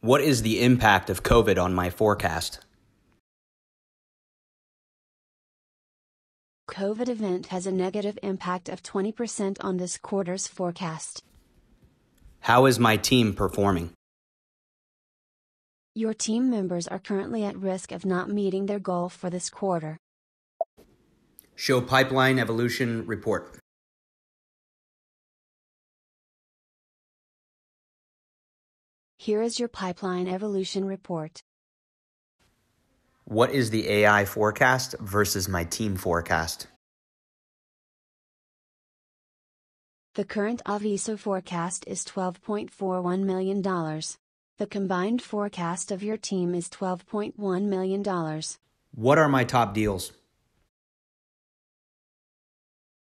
What is the impact of COVID on my forecast? COVID event has a negative impact of 20% on this quarter's forecast. How is my team performing? Your team members are currently at risk of not meeting their goal for this quarter. Show pipeline evolution report. Here is your pipeline evolution report. What is the AI forecast versus my team forecast? The current Aviso forecast is $12.41 million. The combined forecast of your team is $12.1 million. What are my top deals?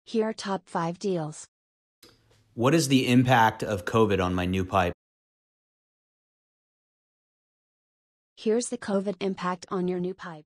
Here are top 5 deals. What is the impact of COVID on my new pipe? Here's the COVID impact on your new pipe.